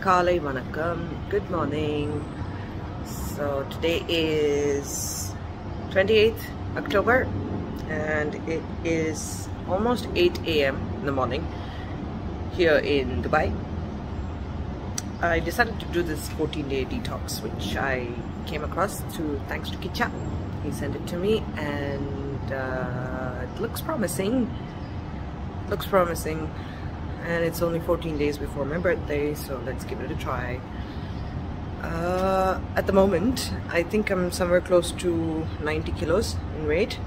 Kale Vanakkam. Good morning. So today is 28th October and it is almost 8 a.m. in the morning here in Dubai. I decided to do this 14 day detox which I came across through thanks to Kicha. He sent it to me and uh, it looks promising. Looks promising and it's only 14 days before my birthday so let's give it a try. Uh, at the moment I think I'm somewhere close to 90 kilos in weight.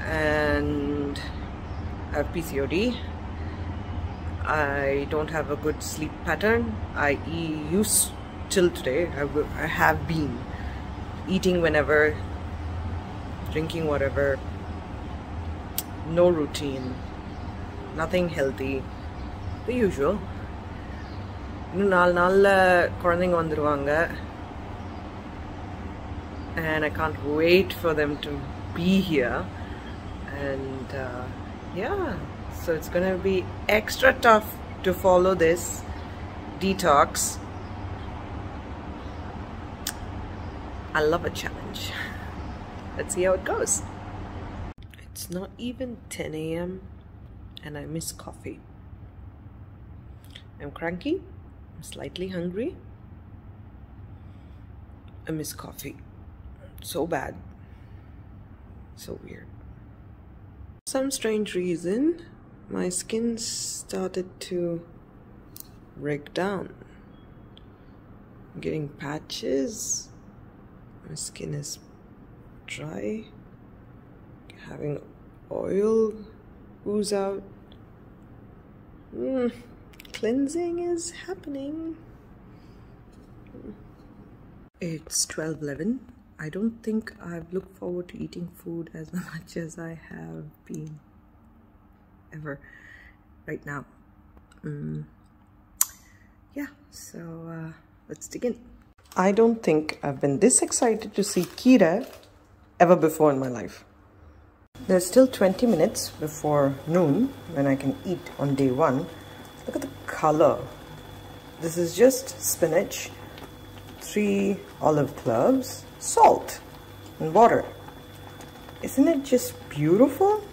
And I have PCOD I don't have a good sleep pattern. I used till today I, I have been eating whenever drinking whatever. No routine. Nothing healthy the usual இன்னும் நாலு நாளில் குழந்தைங்க வந்துடுவாங்க and I can't wait for them to be here and uh, yeah so it's gonna be extra tough to follow this detox I love a challenge let's see how it goes it's not even 10 a.m and I miss coffee I'm cranky, I'm slightly hungry. I miss coffee. So bad. So weird. Some strange reason, my skin started to break down. I'm getting patches. My skin is dry. Having oil ooze out. Mm cleansing is happening. It's 12:11. I don't think I've looked forward to eating food as much as I have been ever right now. Mm. Yeah, so uh, let's dig in. I don't think I've been this excited to see keerai ever before in my life. There's still 20 minutes before noon when I can eat on day one. Look at the color. This is just spinach, three olive cloves, salt, and water. Isn't it just beautiful?